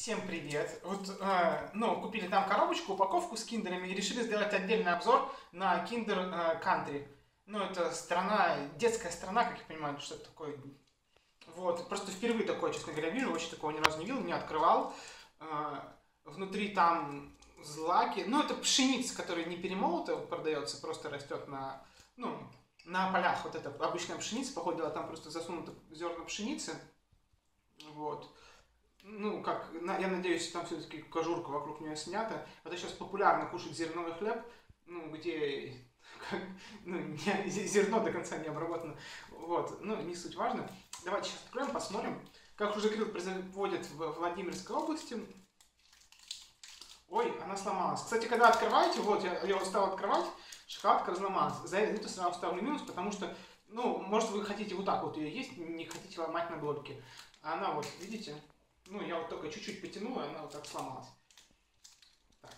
Всем привет! Вот, э, ну, купили там коробочку, упаковку с киндерами и решили сделать отдельный обзор на киндер э, кантри. Ну, это страна, детская страна, как я понимаю, что это такое. Вот, просто впервые такое, честно говоря, вижу, вообще такого ни разу не видел, не открывал. Э, внутри там злаки, ну, это пшеница, которая не перемолота, продается, просто растет на, ну, на полях. Вот это обычная пшеница, походила, там просто засунуто зерна пшеницы. Вот ну, как, я надеюсь, там все-таки кожурка вокруг нее снята. Это сейчас популярно кушать зерновой хлеб, ну, где как, ну, не, зерно до конца не обработано. Вот, ну, не суть важно. Давайте сейчас откроем, посмотрим. Как уже говорил, производят в Владимирской области. Ой, она сломалась. Кстати, когда открываете, вот, я, я стал открывать, шоколадка разломалась. За это сразу ставлю минус, потому что, ну, может, вы хотите вот так вот ее есть, не хотите ломать на блоке. А она вот, видите, ну, я вот только чуть-чуть потянул, и она вот так сломалась. Так.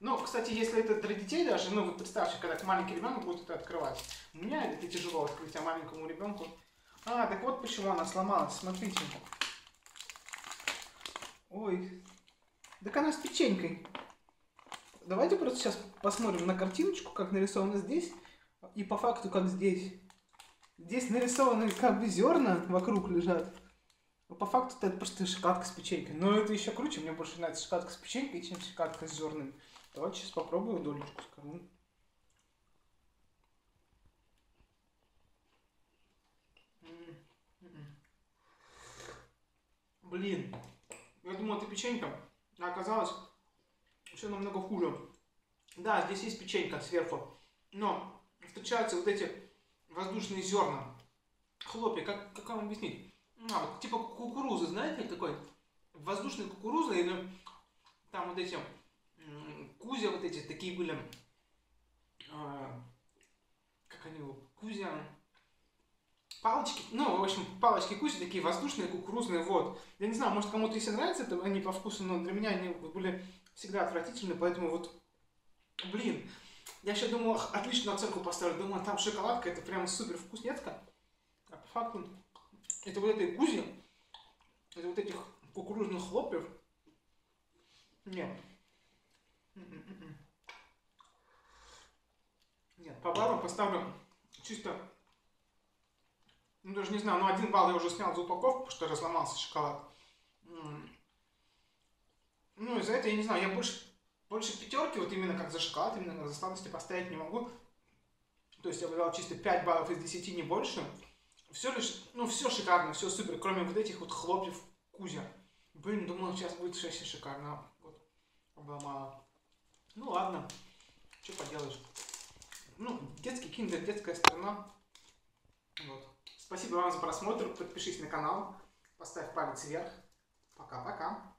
Ну, кстати, если это для детей даже, ну, вы представьте, когда маленький ребенок будет это открывать. У меня это тяжело открыть, а маленькому ребенку... А, так вот почему она сломалась, смотрите. Ой, так она с печенькой. Давайте просто сейчас посмотрим на картиночку, как нарисовано здесь, и по факту, как здесь. Здесь нарисованы как бы зерна вокруг лежат. Ну, по факту это просто шоколадка с печенькой. Но это еще круче, мне больше нравится шоколадка с печенькой, чем шоколадка с зернами. Давайте сейчас попробую долечку скажу. Блин, я думал, это печенька, а оказалось все намного хуже. Да, здесь есть печенька сверху, но встречаются вот эти воздушные зерна, хлопья, как, как вам объяснить? А, вот, типа кукурузы, знаете, такой воздушной кукурузы, или там вот эти кузя, вот эти такие были, э, как они, кузя, палочки, ну, в общем, палочки кузи такие воздушные, кукурузные, вот. Я не знаю, может кому-то если нравится, это они по вкусу, но для меня они были всегда отвратительны, поэтому вот, блин, я еще думал, отличную оценку поставлю, думал, там шоколадка, это прям супер вкуснецка, а по факту это вот этой гузи, это вот этих кукурузных хлопьев. Нет. Нет, по баллам поставлю чисто, ну даже не знаю, ну один балл я уже снял за упаковку, потому что разломался шоколад. Ну, из-за этого, я не знаю, я больше, больше пятерки, вот именно как за шоколад, именно за сладости поставить не могу. То есть я бы дал чисто 5 баллов из 10, не больше все лишь, ну, все шикарно, все супер, кроме вот этих вот хлопьев Кузя. Блин, думал, сейчас будет шесть шикарно. Вот, обломала. Ну ладно, что поделаешь. Ну, детский киндер, детская страна. Вот. Спасибо вам за просмотр, подпишись на канал, поставь палец вверх. Пока-пока.